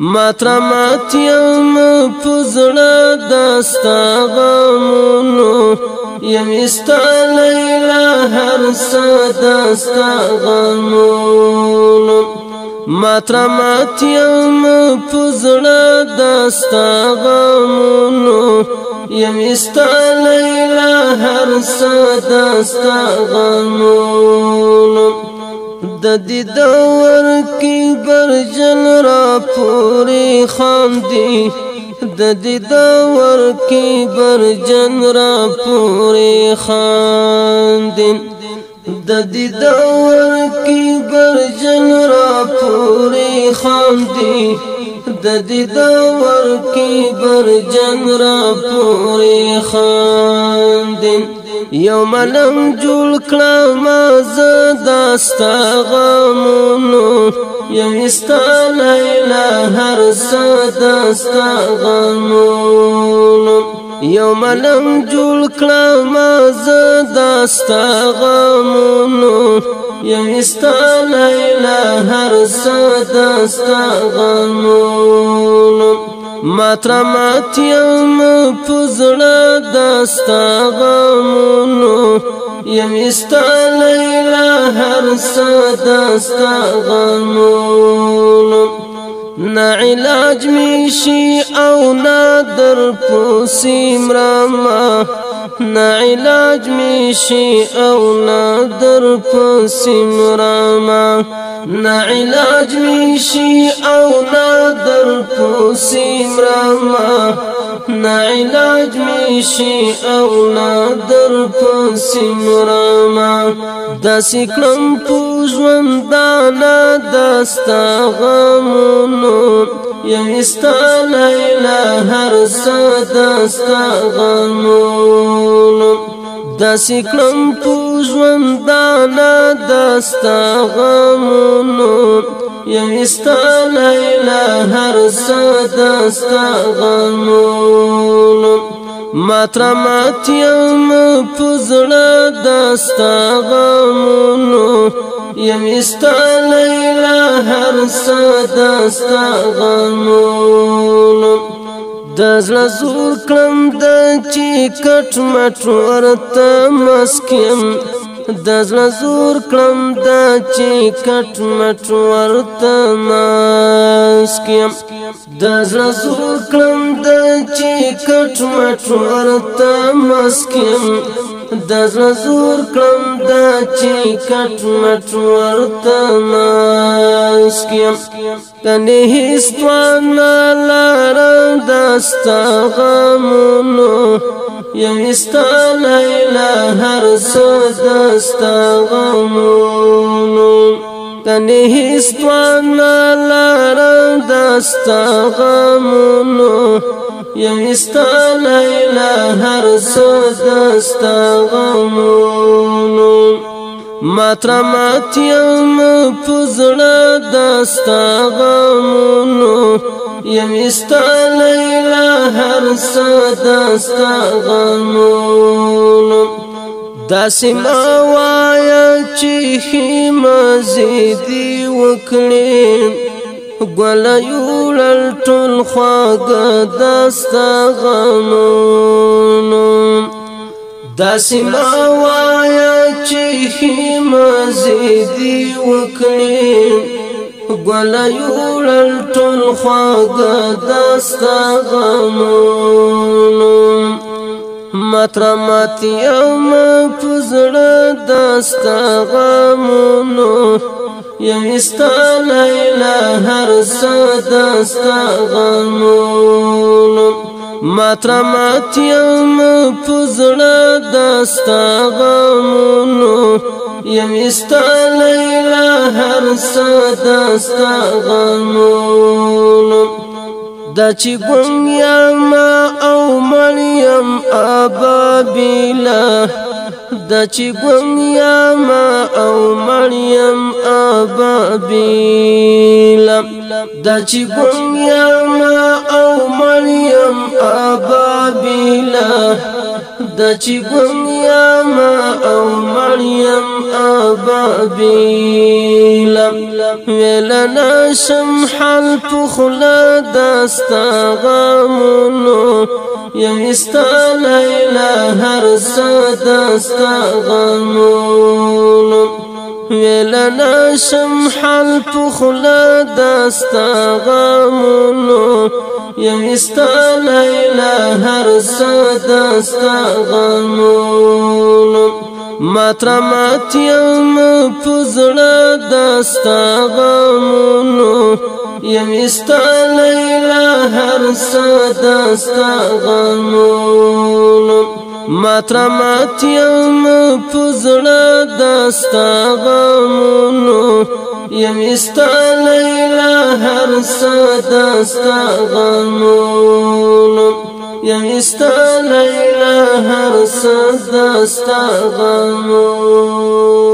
ماترا ماتیم پزړه دستا غمونو یم استا لیلا هر سدستا غمونو ماترا ماتیم پزړه دستا غمونو یم استا لیلا هر سدستا غمونو د دیدار کی برجن را پوری خاندي د دیدار کی برجن را پوری خاندي د دیدار کی برجن را پوری خاندي د دیدار کی برجن را پوری خاندي یو ملنګ جوړ کړم زه داستا غمونو یو استان اله هر صداستا غمونو یو ملنګ جوړ کړم زه داستا غمونو یو استان اله هر صداستا غمونو ماترمات یم پزړه دستا غمونو یم استال اله هر صدا ستا غمونو نا علاج میشي او نا در پوسیم راما نه علاج میشي او نه در پس مراما نه علاج میشي او نه در پس مراما نه علاج میشي او نه در پس مراما د سکرم پوزوندانه دستا غمونو یوستا لیلا هر ساده ستا غمونو دا سکرم پو ژوندانا دا ستا غمونو یا ستا لیلا هر ساده ستا غمونو ماترا ماتیم پزړه دستا غمونو یمستا لیلا هر ساده ستا غمونو د زړه زور کړم د چې کټ مټو ورته مسکم د زړه زور کړم د چې کټ مټو ورته مسکم د زړه زور کړم د چې کټ مټو ورته مسکم د زړه زور کړم د چې کټ مټو ورته مسکم اوس کې کنه هیڅوان لار دستا غمونو یو استان اله هر څو دستا غمونو کنه هیڅوان لار دستا غمونو یو استان اله هر څو دستا غمونو ماتر ماتیم پزړه دستا غمونو یم استا لیلا هر سدستا غمونو داسې ما وایا چې مزیدی وکړې ګل یوړل ټول خواګ دستا غمونو داسې ما وایا ما زيدي وكني قولا يولل طول خواق داستا غامون مطرى ماتي او ما بزر داستا غامون يا استا ليلة هرسا داستا غامون ماترمات یم پزړه دستا غمونو یم استا لیلا هر صدا ستا غمونو دا چې ګونګ یم او مړ یم ابابیله د چې ګونیا ما او مریم ابابیل د چې ګونیا ما او مریم ابابیل د چې ګونیا ما او مریم ابابیل ویلنا شمحل پخلا دستا غمونو یو استان ایله هر صد استا غمونم ویل نشم حل پخلا دستا غمونو یو استان ایله هر صد استا غمونم ماتر ماتیم پزړه دستا غمونو یم استا لیلا هر ساده استغنون ما ترمات يوم یم پزړه دستا غمونو یم استا هر ساده استغنون يا مستا ليلى هر ساده استغنون